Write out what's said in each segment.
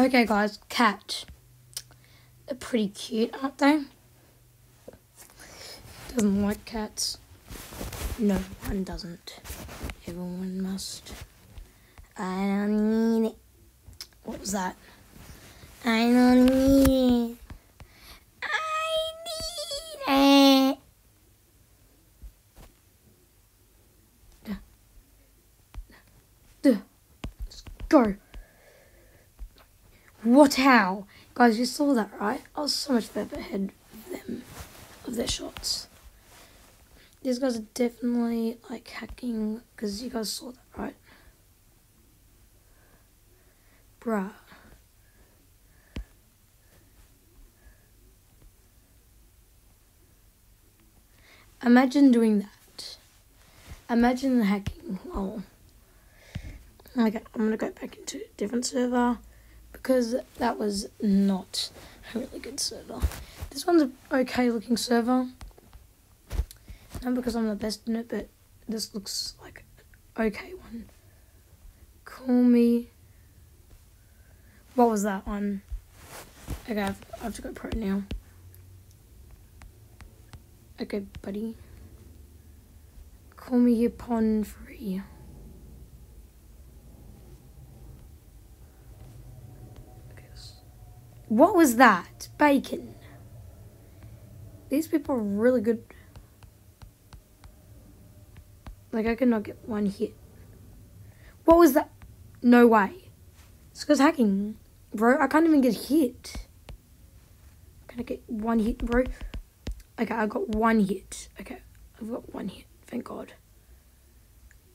Okay, guys, cat. They're pretty cute, aren't they? Doesn't like cats. No one doesn't. Everyone must. I don't need it. What was that? I don't need it. I need it. Let's go. What how? Guys, you saw that, right? I was so much further ahead of them, of their shots. These guys are definitely like hacking, because you guys saw that, right? Bruh. Imagine doing that. Imagine hacking. Oh. Okay, I'm gonna go back into a different server because that was not a really good server. This one's an okay looking server. Not because I'm the best in it, but this looks like an okay one. Call me. What was that one? Okay, I've, have to go pro now. Okay, buddy. Call me upon free. What was that? Bacon. These people are really good. Like, I cannot get one hit. What was that? No way. It's because hacking. Bro, I can't even get hit. Can I get one hit, bro? Okay, I got one hit. Okay, I've got one hit. Thank God.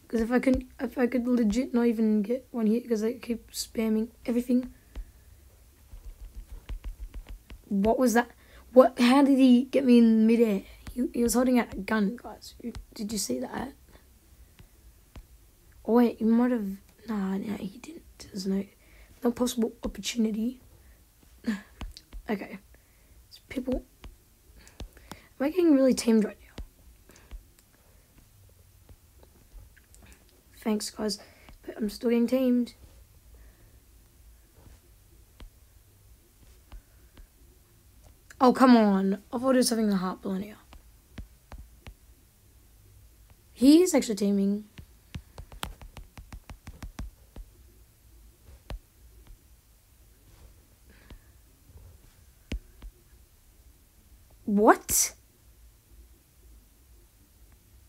Because if I could, if I could legit not even get one hit because they keep spamming everything. What was that? What? How did he get me in midair? He, he was holding out a gun, guys. Did you see that? Oh wait, he might have. Nah, no, he didn't. There's no, no possible opportunity. okay, so people. Am I getting really tamed right now? Thanks, guys, but I'm still getting tamed. Oh, come on. I thought it was having a heart balloon He is actually teaming. What?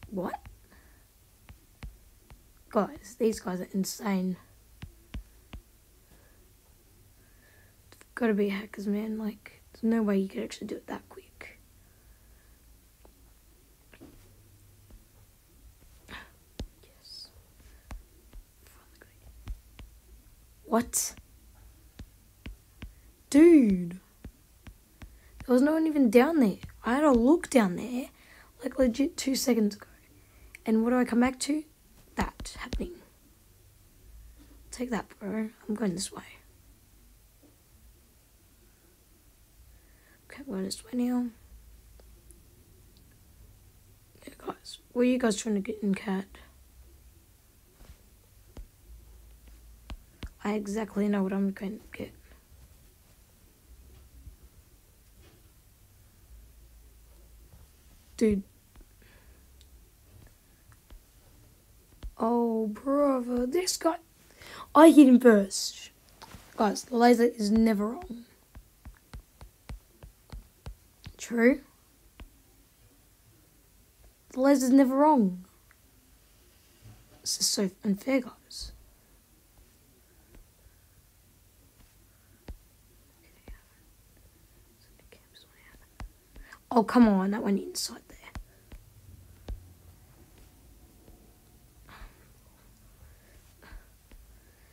What? Guys, these guys are insane. Gotta be hackers, man. Like, there's no way you could actually do it that quick. Yes. What? Dude. There was no one even down there. I had a look down there, like legit two seconds ago. And what do I come back to? That happening. Take that, bro. I'm going this way. This way now. Yeah, guys. Where are you guys trying to get in Kat? I exactly know what I'm going to get. Dude. Oh, brother. This guy. I hit him first. Guys, the laser is never wrong. True. The laser's never wrong. This is so unfair, guys. Oh, come on, that went inside there.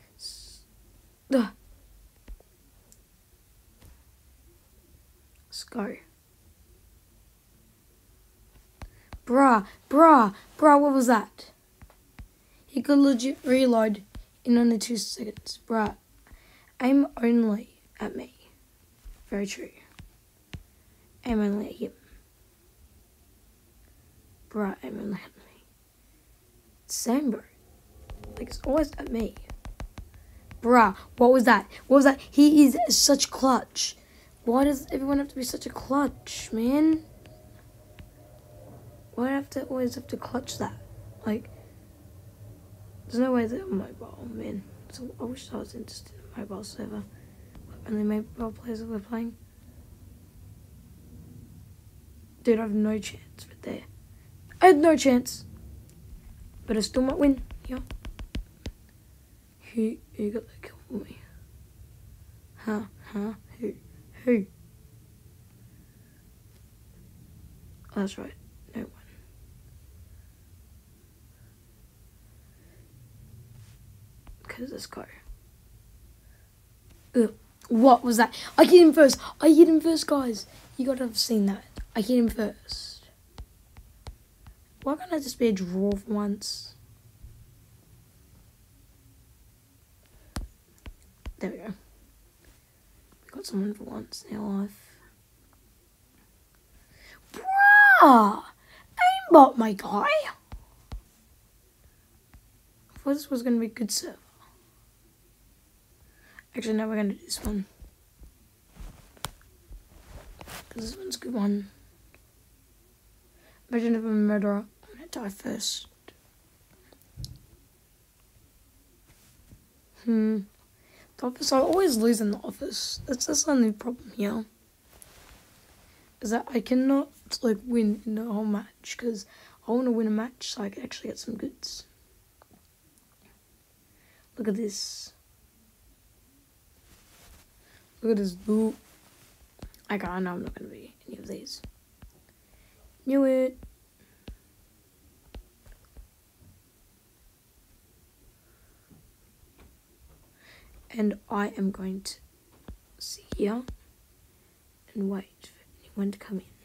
Let's go. Bruh, bruh, what was that? He could legit reload in only two seconds. Bruh, aim only at me. Very true. Aim only at him. Bruh, aim only at me. Same, bro. Like, it's always at me. Bruh, what was that? What was that? He is such clutch. Why does everyone have to be such a clutch, man? Why do I have to always have to clutch that? Like, there's no way that I'm mobile, man. So I wish I was interested in mobile server. Only mobile players that we're playing. Dude, I have no chance right there. I had no chance. But I still might win. Yeah. Who, who got that kill for me? Huh? Huh? Who? Who? Oh, that's right. No one. Let's go. Ugh. What was that? I hit him first. I hit him first, guys. You gotta have seen that. I hit him first. Why can't I just be a draw for once? There we go. We got someone for once in our life. Bruh! Aimbot, my guy! I thought this was gonna be good server. Actually, now we're gonna do this one. Because this one's a good one. Imagine if I'm a murderer. I'm gonna die first. Hmm. The office, I always lose in the office. That's, that's the only problem here. Is that I cannot, like, win in the whole match. Because I want to win a match so I can actually get some goods. Look at this. Look at this loot. I got. Know I'm not gonna be any of these. Knew it. And I am going to sit here and wait for anyone to come in.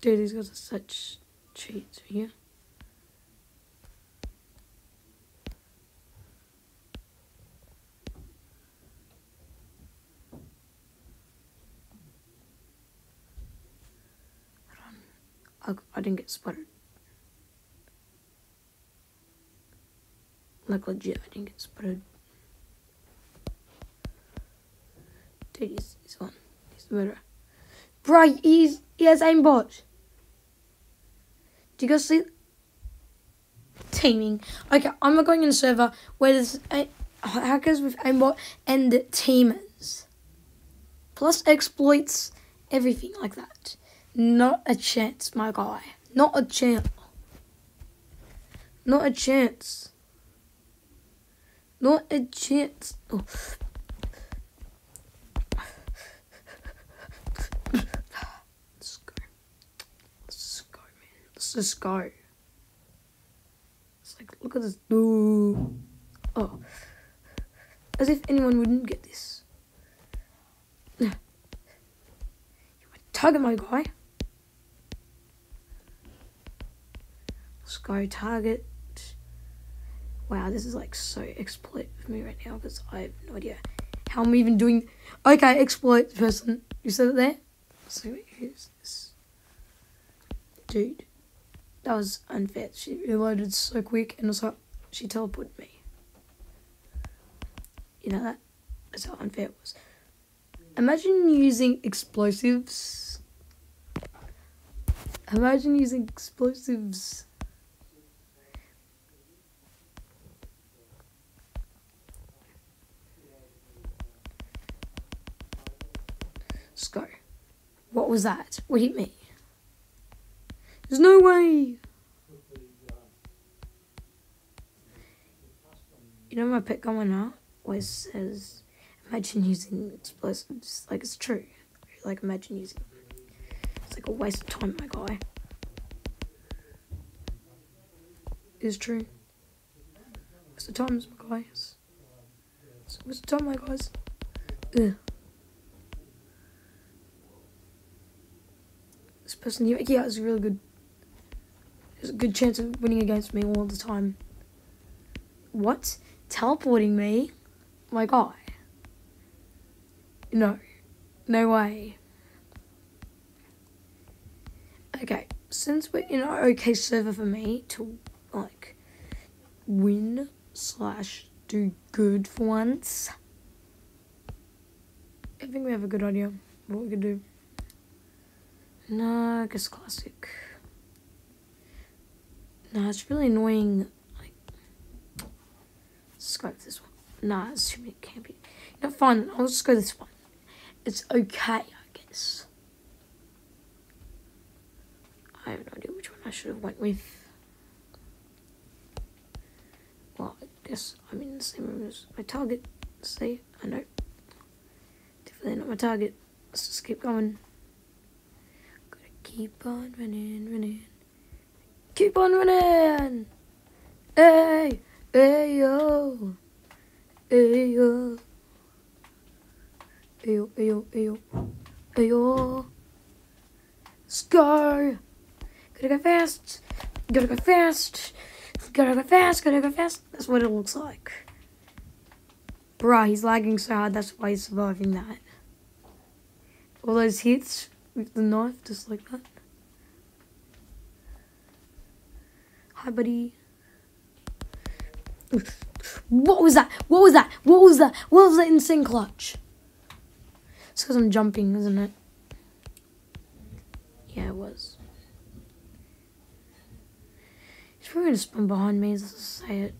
Dude, these guys are such cheats here. I, I didn't get spotted. Like legit, I didn't get spotted. Dude, he's, he's one. He's the murderer. Bro, he's, he has aimbot. Do you guys see? Teaming. Okay, I'm going in a server where there's a, oh, hackers with aimbot and teamers. Plus exploits, everything like that. Not a chance, my guy. Not a chance. Not a chance. Not a chance. Oh. Let's go. Let's just go, Let's just go. It's like, look at this. Ooh. Oh. As if anyone wouldn't get this. You target my guy. Let's go target. Wow, this is like so exploit for me right now because I have no idea how I'm even doing. Okay, exploit the person. You said it there? So who's this? Dude, that was unfair. She reloaded so quick and also she teleported me. You know that? That's how unfair it was. Imagine using explosives. Imagine using explosives. Let's go. What was that? What hit me? There's no way. You know my pick going out always says imagine using explosives. Like it's true. Like imagine using it's like a waste of time, my guy. It's true. Waste of time, my guys. It's a waste time, my guys. Ugh. This person here, yeah, it's really good. There's a good chance of winning against me all the time. What? Teleporting me? My guy. No. No way. Okay, since we're in an okay server for me to like win slash do good for once. I think we have a good idea what we could do. No, I guess classic. No, it's really annoying. Like, let's go with this one. Nah, it's too many campy. You know, fine. I'll just go this one. It's okay, I guess. I have no idea which one I should have went with. Well, I guess I'm in the same room as my target. See, I know. Definitely not my target. Let's just keep going. Gotta keep on running, running. Keep on running! Hey! Hey yo! Hey yo! Hey yo, hey yo, hey yo. Hey yo! Go! Gotta go fast! Gotta go fast! Gotta go fast, gotta go fast! That's what it looks like. Bruh, he's lagging so hard, that's why he's surviving that. All those hits with the knife, just like that. Hi, buddy. What was that? What was that? What was that? What was that insane clutch? It's because I'm jumping, isn't it? Yeah, it was. He's probably gonna spawn behind me, let's say it.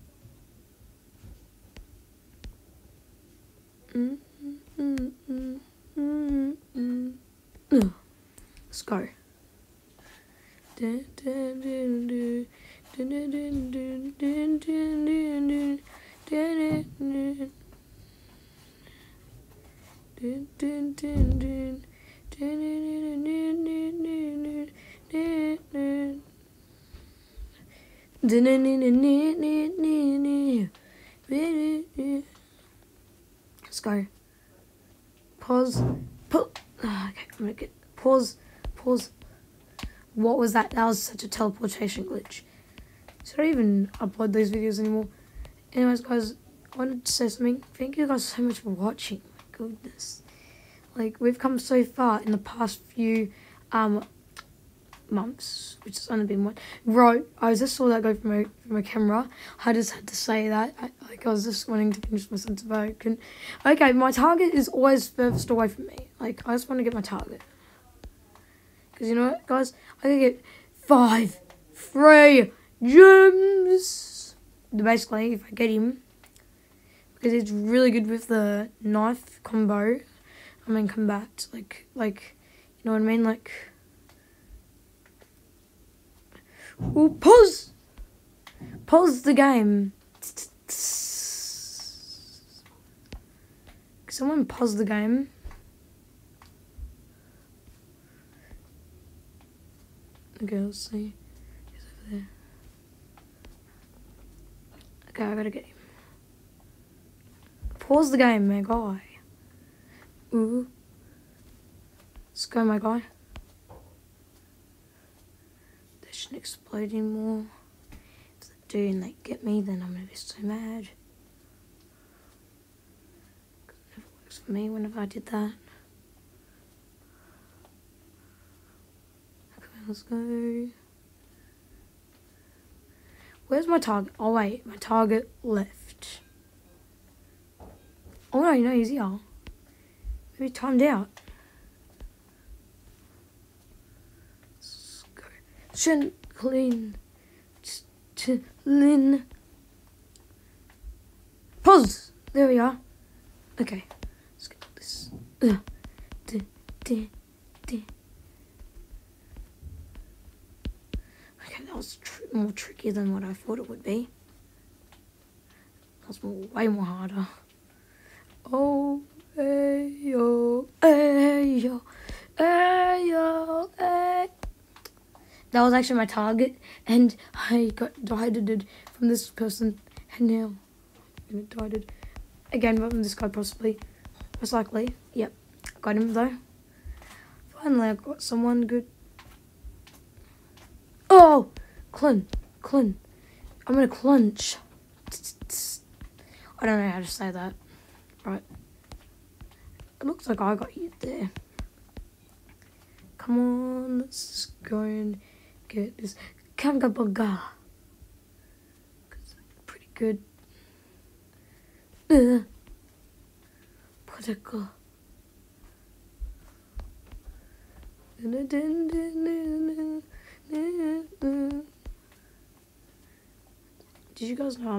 Let's go. Pause. Pu- ah, okay, I'm gonna get pause. Pause. What was that? That was such a teleportation glitch. Should I even upload those videos anymore? Anyways, guys, I wanted to say something. Thank you guys so much for watching. My goodness, like we've come so far in the past few um months, which has only been one. Right, I just saw that go from my from my camera. I just had to say that. I, like I was just wanting to finish my sentence. Can, okay, my target is always furthest away from me. Like I just want to get my target. Cause you know what, guys, I can get five free gems. Basically, if I get him, because it's really good with the knife combo. I mean combat, like like, you know what I mean, like. Ooh, pause! Pause the game. Someone pause the game? Okay, let's see. He's over there. Okay, I gotta get him. Pause the game, my guy. Ooh. Let's go, my guy. Shouldn't explode anymore. If they do and they get me, then I'm gonna be so mad. Never works for me whenever I did that. Okay, let's go. Where's my target? Oh wait, my target left. Oh no, You no, he's here. Maybe timed out. Let's clean. Lin. Pause. There we are. Okay. Let's get this. Uh, d, d, d. Okay, that was tr more tricky than what I thought it would be. That was more, way more harder. Oh, hey, yo, hey, yo, hey. That was actually my target, and I got died from this person, and now I'm died again from this guy, possibly, most likely. Yep, got him though. Finally, I got someone good. Oh, Clun, Clun. I'm gonna clunch. I don't know how to say that. Right. It looks like I got hit there. Come on, let's go and get this Kangabaga. Pretty good. Uh, Protocol. Did you guys know I'm